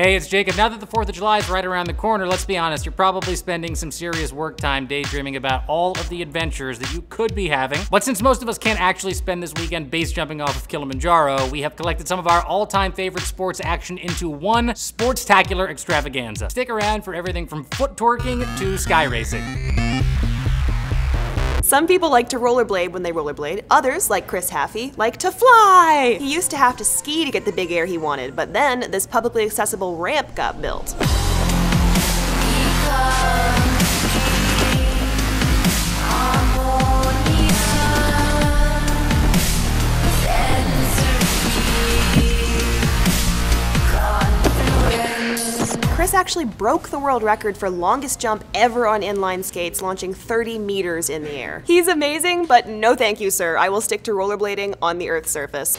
Hey, it's Jacob. Now that the 4th of July is right around the corner, let's be honest, you're probably spending some serious work time daydreaming about all of the adventures that you could be having. But since most of us can't actually spend this weekend base jumping off of Kilimanjaro, we have collected some of our all-time favorite sports action into one sports-tacular extravaganza. Stick around for everything from foot twerking to sky racing. Some people like to rollerblade when they rollerblade. Others, like Chris Haffey, like to fly. He used to have to ski to get the big air he wanted, but then this publicly accessible ramp got built. Chris actually broke the world record for longest jump ever on inline skates, launching 30 meters in the air. He's amazing, but no thank you, sir. I will stick to rollerblading on the Earth's surface.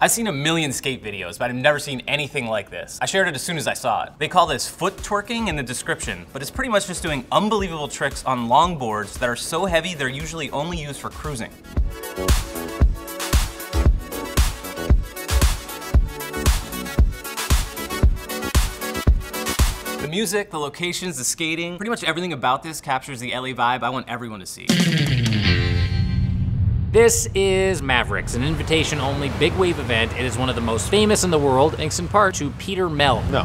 I've seen a million skate videos, but I've never seen anything like this. I shared it as soon as I saw it. They call this foot twerking in the description, but it's pretty much just doing unbelievable tricks on longboards that are so heavy they're usually only used for cruising. Music, the locations, the skating, pretty much everything about this captures the LA vibe I want everyone to see. This is Mavericks, an invitation-only big wave event. It is one of the most famous in the world, thanks in part to Peter Mel. No,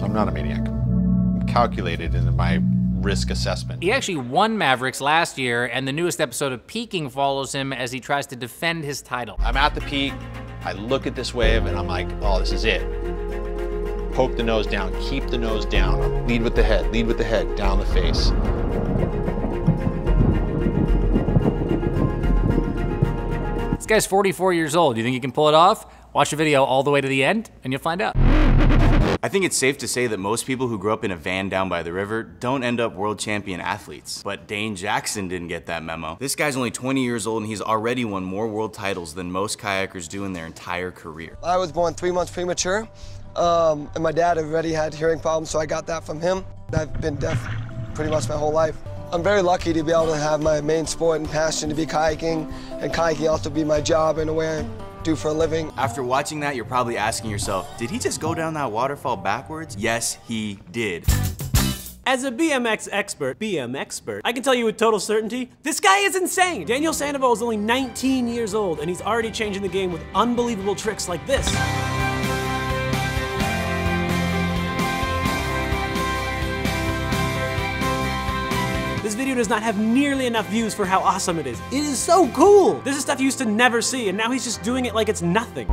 I'm not a maniac. I'm calculated in my risk assessment. He actually won Mavericks last year, and the newest episode of Peaking follows him as he tries to defend his title. I'm at the peak, I look at this wave, and I'm like, oh, this is it. Poke the nose down, keep the nose down. Lead with the head, lead with the head, down the face. This guy's 44 years old. Do you think he can pull it off? Watch the video all the way to the end, and you'll find out. I think it's safe to say that most people who grew up in a van down by the river don't end up world champion athletes. But Dane Jackson didn't get that memo. This guy's only 20 years old and he's already won more world titles than most kayakers do in their entire career. I was born three months premature, um, and my dad already had hearing problems, so I got that from him. I've been deaf pretty much my whole life. I'm very lucky to be able to have my main sport and passion to be kayaking, and kayaking also be my job in a way do for a living. After watching that, you're probably asking yourself, did he just go down that waterfall backwards? Yes, he did. As a BMX expert, BM expert, I can tell you with total certainty, this guy is insane. Daniel Sandoval is only 19 years old and he's already changing the game with unbelievable tricks like this. Does not have nearly enough views for how awesome it is. It is so cool! This is stuff you used to never see, and now he's just doing it like it's nothing.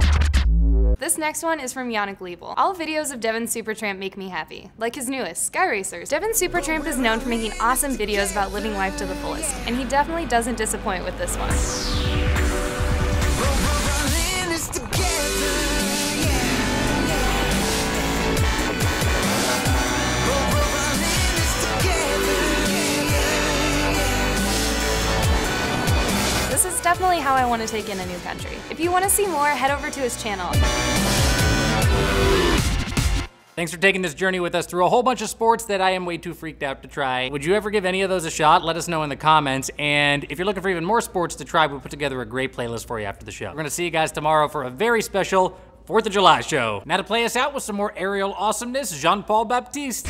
This next one is from Yannick Liebel. All videos of Devin Supertramp make me happy, like his newest, Sky Racers. Devin Supertramp is known for making awesome videos about living life to the fullest, and he definitely doesn't disappoint with this one. Definitely how I want to take in a new country. If you want to see more, head over to his channel. Thanks for taking this journey with us through a whole bunch of sports that I am way too freaked out to try. Would you ever give any of those a shot? Let us know in the comments. And if you're looking for even more sports to try, we put together a great playlist for you after the show. We're gonna see you guys tomorrow for a very special 4th of July show. Now to play us out with some more aerial awesomeness, Jean-Paul Baptiste.